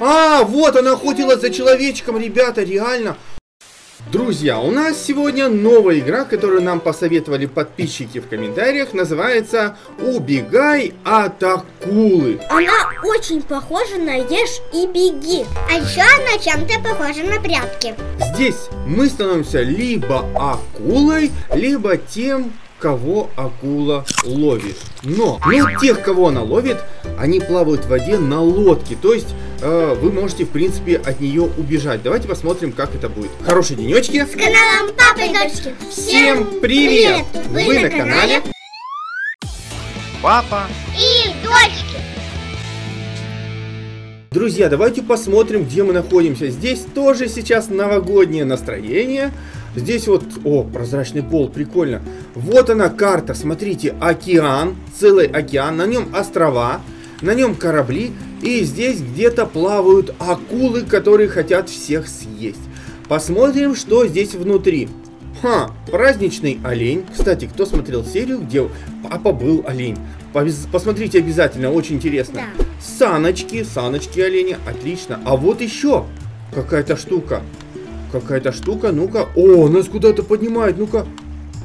А, вот она охотилась за человечком, ребята, реально. Друзья, у нас сегодня новая игра, которую нам посоветовали подписчики в комментариях, называется «Убегай от акулы». Она очень похожа на Ешь и Беги. А еще она чем-то похожа на прятки. Здесь мы становимся либо акулой, либо тем, кого акула ловит. Но, ну, тех, кого она ловит, они плавают в воде на лодке. То есть, э, вы можете, в принципе, от нее убежать. Давайте посмотрим, как это будет. Хорошей денечки. С каналом Папа и Дочки. Всем привет! Вы на канале Папа И Дочки. Друзья, давайте посмотрим, где мы находимся. Здесь тоже сейчас новогоднее настроение. Здесь вот, о, прозрачный пол, прикольно. Вот она карта, смотрите, океан, целый океан, на нем острова, на нем корабли, и здесь где-то плавают акулы, которые хотят всех съесть. Посмотрим, что здесь внутри. Ха, праздничный олень. Кстати, кто смотрел серию, где папа был олень? Посмотрите обязательно, очень интересно. Да. Саночки, саночки оленя, отлично. А вот еще какая-то штука. Какая-то штука, ну-ка. О, нас куда-то поднимает, ну-ка.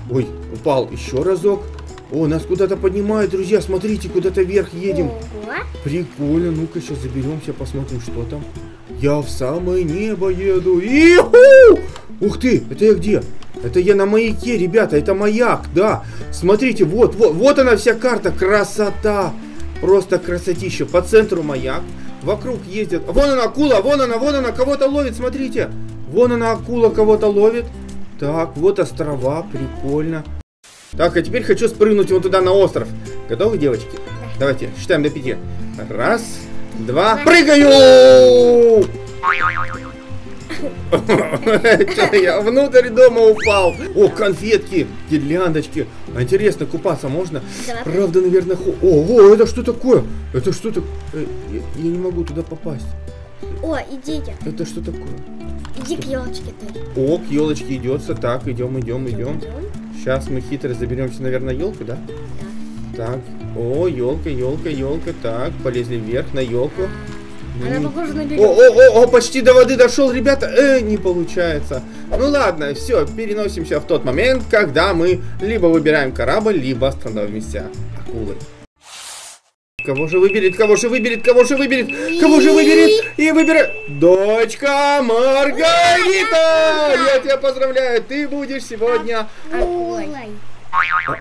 Ой, упал еще разок. О, нас куда-то поднимает, друзья, смотрите, куда-то вверх едем. Ого. Прикольно, ну-ка сейчас заберемся, посмотрим, что там. Я в самое небо еду. Иху! Ух ты, это я где? Это я на маяке, ребята, это маяк, да. Смотрите, вот, вот, вот она вся карта, красота. Просто красотища. По центру маяк, вокруг ездят. Вон она акула, вон она, вон она, кого-то ловит, смотрите. Вон она акула, кого-то ловит. Так, вот острова, прикольно. Так, а теперь хочу спрыгнуть вот туда на остров. Готовы, девочки? Давайте, считаем до пяти. Раз, два, прыгаю! Я внутрь дома упал? О, конфетки, гирляндочки. А интересно, купаться можно? Правда, наверное, хо... Ого, это что такое? Это что такое? Я, я не могу туда попасть. О, идите. Это что такое? Иди к елочке ты. О, к елочке идется. Так, идем, идем, идем. Сейчас мы хитро заберемся, наверное, елку, да? Так. О, елка, елка, елка. Так, полезли вверх на елку. Она похожа на О, берег. о, о, о, почти до воды дошел, ребята. Э, не получается. Ну ладно, все, переносимся в тот момент, когда мы либо выбираем корабль, либо становимся акулой. Кого же выберет, кого же выберет, кого же выберет, кого же выберет и выбирает. Дочка Маргарита! Я тебя поздравляю, ты будешь сегодня... Акулой.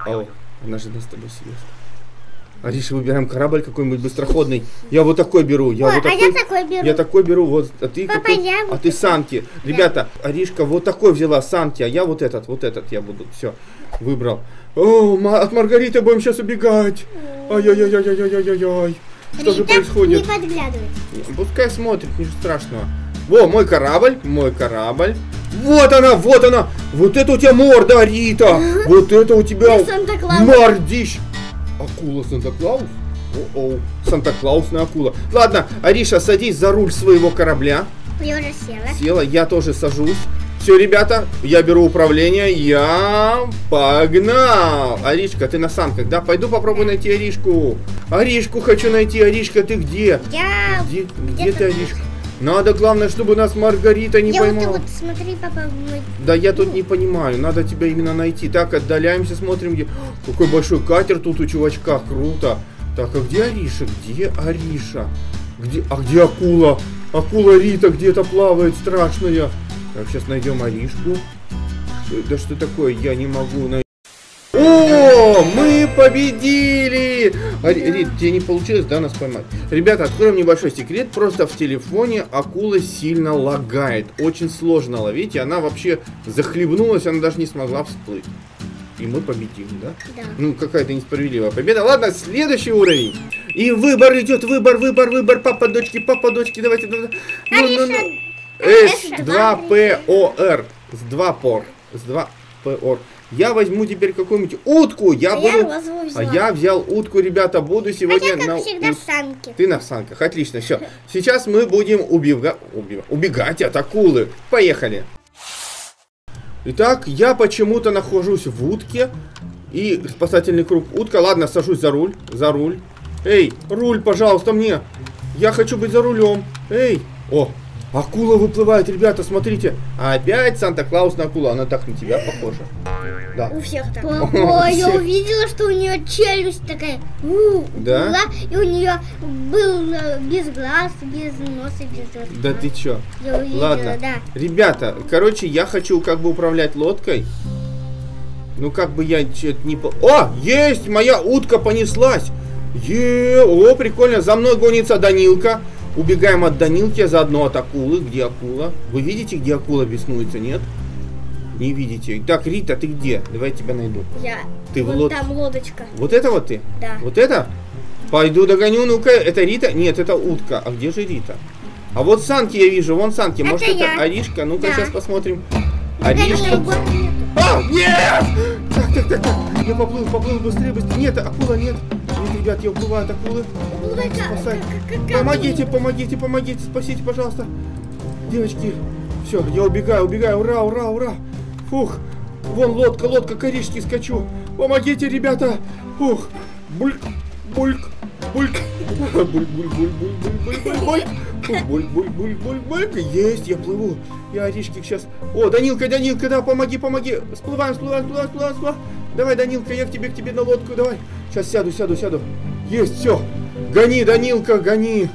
О, она же нас с тобой съест. Ариша, выбираем корабль какой-нибудь быстроходный. Я вот такой беру. Я О, вот а такой, я такой беру. Я такой беру, вот, а ты Папа, какой? я а вот ты санки. Ребята, Аришка вот такой взяла санки, а я вот этот, вот этот я буду. Все, выбрал. О, от Маргариты будем сейчас убегать. Ай-яй-яй-яй-яй-яй-яй. Что же происходит? Не. Пускай смотрит, ничего страшного. Во, мой корабль, мой корабль. Вот она, вот она. Вот это у тебя морда, Рита. Вот это у тебя мордищ. Акула Санта-Клаус? О-оу, Санта-Клаусная акула. Ладно, Ариша, садись за руль своего корабля. Я уже села. Села, я тоже сажусь. Все, ребята, я беру управление, я погнал. Аришка, ты на санках, да? Пойду попробую найти Аришку. Аришку хочу найти. Аришка, ты где? Я Где, где где-то ты, Аришка? Надо, главное, чтобы нас Маргарита не Я вот, поймала. вот, смотри, папа, мой... Да я тут не понимаю, надо тебя именно найти. Так, отдаляемся, смотрим, где... Какой большой катер тут у чувачка, круто. Так, а где Ариша? Где Ариша? Где... А где акула? Акула Рита где-то плавает, страшная. Так, сейчас найдем Аришку. Да что такое, я не могу найти. О, мы победили! Ри- Рит, тебе не получилось, да, нас поймать? Ребята, откроем небольшой секрет. Просто в телефоне акула сильно лагает. Очень сложно ловить, и она вообще захлебнулась, она даже не смогла всплыть. И мы победили, да? Да. Ну, какая-то несправедливая победа. Ладно, следующий уровень. И выбор идет, выбор, выбор, выбор. Папа, дочки, папа, дочки, давайте. давайте. Ну, ну, ну. С2ПОР. С 2 пор. С 2 ПОР. Я возьму теперь какую-нибудь утку. Я А я буду... А взяла. я взял утку, ребята, буду А сегодня я, на как всегда, ут- в санке. Ты на санках, отлично, все. Сейчас мы будем убега... убега- убегать от акулы. Поехали. Итак, я почему-то нахожусь в утке. И спасательный круг утка. Ладно, сажусь за руль. За руль. Эй, руль, пожалуйста, мне. Я хочу быть за рулем. Эй! О, акула выплывает, ребята, смотрите. Опять Санта-Клаус на акулу. Она так на тебя похожа. Да. У всех так. Папа, я Всех. увидела, что у нее челюсть такая, у, Да? была, и у нее был э, без глаз, без носа, без рта. Да ты чё? Я увидела, Ладно. да. Ребята, короче, я хочу как бы управлять лодкой. Ну, как бы я чё-то не... по- О, есть! Моя утка понеслась! Е, о, прикольно, за мной гонится Данилка. Убегаем от Данилки, а заодно от акулы. Где акула? Вы видите, где акула беснуется, нет? Не видите. Так, Рита, ты где? Давай я тебя найду. Я. Ты в Вон лод- там лодочка. Вот это вот ты? Да. Вот это? Пойду догоню, ну-ка. Это Рита? Нет, это утка. А где же Рита? А вот санки я вижу, вон санки. Может, Это это я. Аришка? Ну-ка, Да. сейчас посмотрим. Аришка. А, нет! Так, так, так, так. Я поплыл, поплыл быстрее, быстрее. Нет, акула нет. Ребят, я уплываю от акулы. Спасай. Помогите, помогите, помогите, спасите, пожалуйста. Девочки, все, я убегаю, убегаю, ура, ура, ура. Фух, вон лодка, лодка, коришки скачу. Помогите, ребята. Фух, бульк, бульк, бульк. Буль, буль, буль, буль, буль, буль, буль, буль. Фух, Буль, буль, буль, буль, бульк. Есть, я плыву. Я Аришки сейчас. О, Данилка, Данилка, да, помоги, помоги. Всплываем, всплываем, всплываем, всплываем, всплываем. Давай, Данилка, я к тебе, к тебе на лодку, давай. Сейчас сяду, сяду, сяду. Есть, все. Гони, Данилка, гони.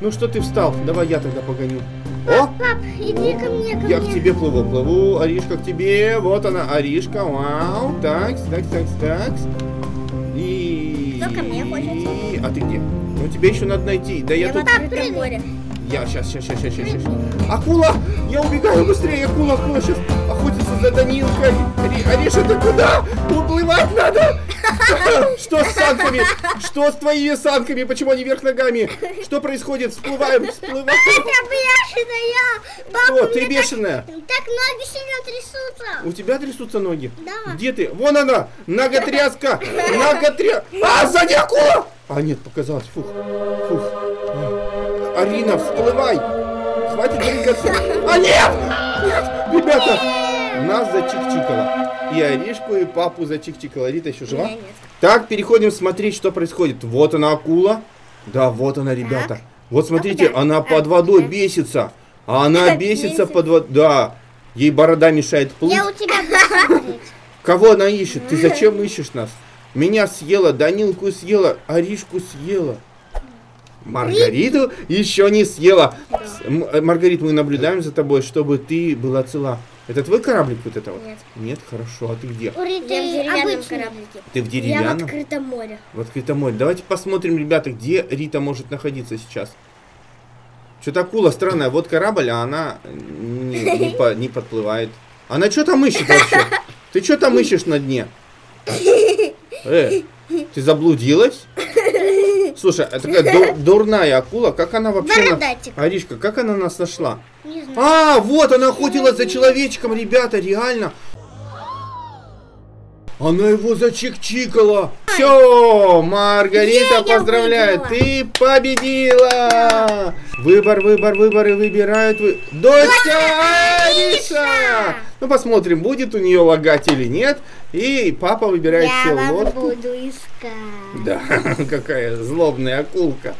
Ну что ты встал? Давай я тогда погоню. О, Пап, иди ко мне, ко я к мне. тебе плыву, плыву. Аришка к тебе. Вот она, Аришка. Вау. Так, так, так, так. И... Кто ко мне хочет? А ты где? Ну тебе еще надо найти. Да я Я тут... открытом море. Я сейчас, сейчас, сейчас, сейчас, сейчас. Акула! Я убегаю быстрее, акула, акула сейчас охотится за Данилкой. Ари- Ариша, ты куда? Уплывать надо! Что с санками? Что с твоими санками? Почему они вверх ногами? Что происходит? Всплываем, всплываем. Я бешеная, Что, у ты бешеная? Так, так ноги сильно трясутся. У тебя трясутся ноги? Да. Где ты? Вон она! Ноготряска! Ноготря... А, сзади акула! А, нет, показалось. Фух. Фух. А. Арина, всплывай! Хватит двигаться. А, нет! Нет! Ребята! Нас зачикчикало. И Аришку, и папу зачикчикало. Рита еще жива? Так, переходим смотреть, что происходит. Вот она акула. Да, вот она, ребята. Вот смотрите, да. она А, под водой бесится. А она бесится под водой. Да. Ей борода мешает плыть. Я у тебя. Кого она ищет? Ты зачем ищешь нас? Меня съела, Данилку съела, Аришку съела. Маргариту еще не съела. М- э, Маргарит, мы наблюдаем за тобой, чтобы ты была цела. Это твой кораблик вот это вот? Нет. Нет, хорошо, а ты где? У Риты Я в деревянном обычный. кораблике. Ты в Я в деревянном? открытом море. В открытом море. Давайте посмотрим, ребята, где Рита может находиться сейчас. Что-то акула странная. Вот корабль, а она не, не по- не подплывает. Она что там ищет вообще? Ты что там ищешь на дне? Э, ты заблудилась? Слушай, а такая ду- дурная акула, как она вообще... на-. Аришка, как она нас нашла? Не знаю. А, вот она охотилась за человечком, ребята, реально. Она его зачикчикала. Все, Маргарита, Я поздравляю, ты победила. Выбор, выбор, выборы выбирают вы. Дочка Ариша! Ну, посмотрим, будет у нее лагать или нет. И папа выбирает Я себе лодку. буду искать. Да, какая злобная акулка.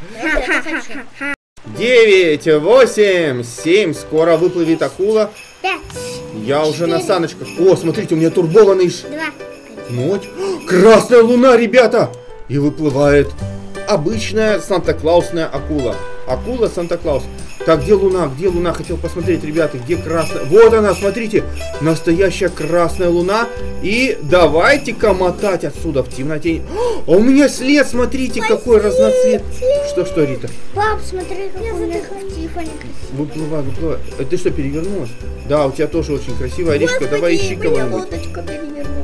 9, 8, 7. Скоро выплывет акула. Пять, Я уже на саночках. О, смотрите, у меня турбованный два, ночь. Красная луна, ребята! И выплывает обычная Санта-Клаусная акула. Акула Санта-Клаус. Так, где луна? Где луна? Хотел посмотреть, ребята, где красная. Вот она, смотрите. Настоящая красная луна. И давайте-ка мотать отсюда в темноте. А у меня след, смотрите, какой разноцвет. Что-что, Рита? Пап, смотри, как у меня в телефоне красиво. Выплывай, выплывай. Э, Ты что, перевернулась? Да, у тебя тоже очень красиво. Аришка, давай ищи кого-нибудь.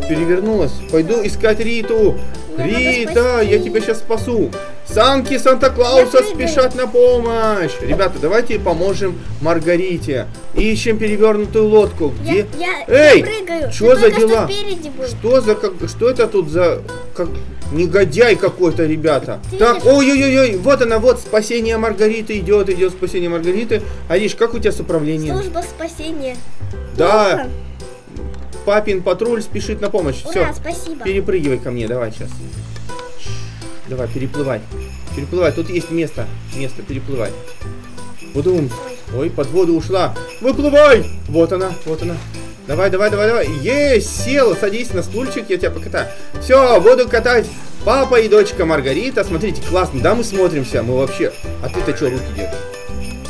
Перевернулась. Пойду искать Риту. Надо Рита, я тебя сейчас спасу. Санки Санта-Клауса спешат на помощь. Ребята, давайте поможем Маргарите. Ищем перевернутую лодку. Где? Я, я, Эй, я прыгаю. чё Ты за дела? Что. Что за как, что это тут за как негодяй какой-то, ребята? Ты так, ой-ой-ой, вот она, вот спасение Маргариты идет, идет спасение Маргариты. Ариш, как у тебя с управлением? Служба спасения. Да, папин патруль спешит на помощь. Все, спасибо. перепрыгивай ко мне, давай сейчас. Давай, переплывай. Переплывай, тут есть место. Место, переплывай. Будум. Ой, под воду ушла. Выплывай! Вот она, вот она. Давай, давай, давай, давай. Есть, сел, садись на стульчик, я тебя покатаю. Все, буду катать. Папа и дочка Маргарита. Смотрите, классно, да, мы смотримся. Мы вообще... А ты-то что руки держишь?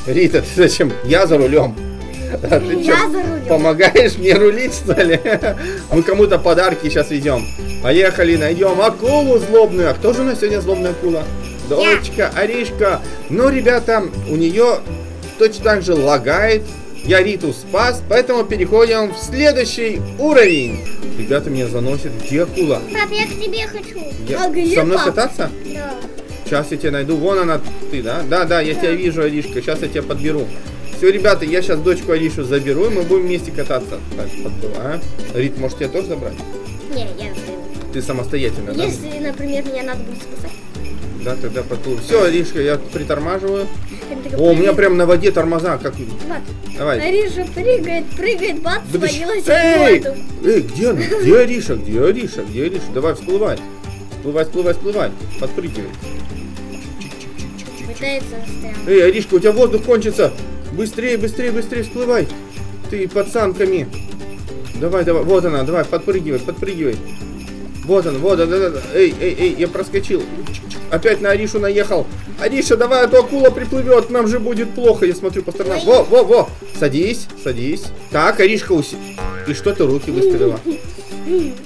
Рита, ты зачем? Я за рулем. А ты рулем. Помогаешь мне рулить, что ли? Мы кому-то подарки сейчас везем. Поехали, найдем акулу злобную. А кто же у нас сегодня злобная акула? Дочка, Аришка. Ну, ребята, у нее точно так же лагает. Я Риту спас, поэтому переходим в следующий уровень. Ребята меня заносят. Где акула? Пап, я к тебе хочу. Я- А Со мной кататься? Да. Сейчас я тебя найду. Вон она, ты, да? Да, да, я тебя вижу, Аришка. Сейчас я тебя подберу. Все, ребята, я сейчас дочку Аришу заберу, и мы будем вместе кататься. Так, подбываю. Рит, может тебя тоже забрать? Не, я заберу. Ты самостоятельно, да? Если, например, меня надо будет спасать. Да, тогда подплыл. Все, Аришка, я притормаживаю. О, у меня прям на воде тормоза. Как... Вот. Давай. Ариша прыгает, прыгает, бац, Да свалилась Эй! Эй, где она? Где Ариша? Где Ариша? Где Ариша? Давай, всплывай. Всплывай, всплывай, всплывай. Подпрыгивай. Пытается. Эй, Аришка, у тебя воздух кончится. Быстрее, быстрее, быстрее всплывай. Ты под санками. Давай, давай, вот она, давай, подпрыгивай, подпрыгивай. Вот он, вот он, да, да. Эй, эй, эй, я проскочил. Опять на Аришу наехал. Ариша, давай, а то акула приплывет, нам же будет плохо. Я смотрю по сторонам. Во, во, во. Садись, садись. Так, Аришка уси... И что ты руки выставила?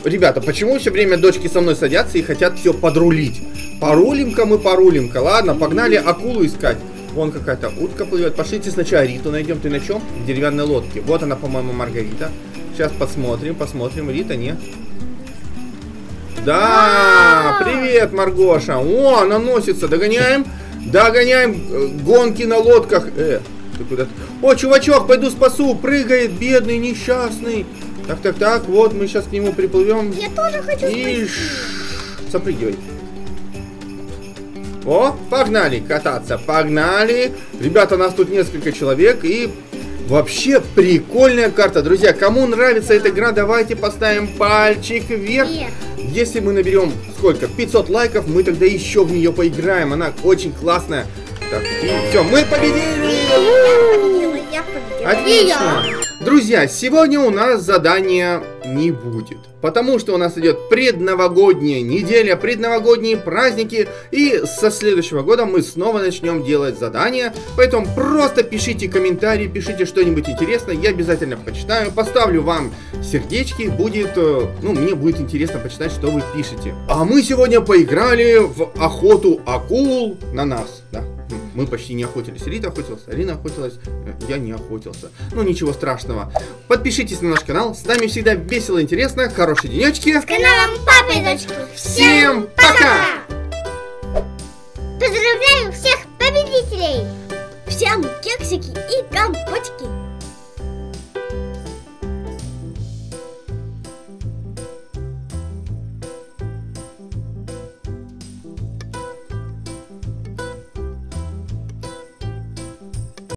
Ребята, почему все время дочки со мной садятся и хотят все подрулить? Порулим-ка мы порулим-ка. Ладно, погнали акулу искать. Вон какая-то утка плывет. Пошлите сначала Риту найдем. Ты на чем? В деревянной лодке. Вот она, по-моему, Маргарита. Сейчас посмотрим, посмотрим. Рита, не? Да, привет, Маргоша. О, она носится. Догоняем. Догоняем э, гонки на лодках. Э, ты куда О, чувачок, пойду спасу. Прыгает, бедный, несчастный. Так, так, так. Вот мы сейчас к нему приплывем. Я тоже хочу И спасти. запрыгивай. О, погнали кататься, погнали. Ребята, нас тут несколько человек и вообще прикольная карта. Друзья, кому нравится эта игра, давайте поставим пальчик вверх. Вверх. Если мы наберем сколько? 500 лайков, мы тогда еще в нее поиграем. Она очень классная. Так, и все, мы победили! Я победила, я победила. Отлично! Друзья, сегодня у нас задания не будет. Потому что у нас идет предновогодняя неделя, предновогодние праздники. И со следующего года мы снова начнем делать задания. Поэтому просто пишите комментарии, пишите что-нибудь интересное. Я обязательно почитаю. Поставлю вам сердечки. Будет, э, ну, мне будет интересно почитать, что вы пишете. А мы сегодня поиграли в охоту акул на нас. Да, мы почти не охотились. Рита охотилась, Арина охотилась, э, я не охотился. Ну ничего страшного. Подпишитесь на наш канал, с нами всегда весело интересно. Хорошей денечки. С каналом Папы и Дочки. Всем пока! Поздравляю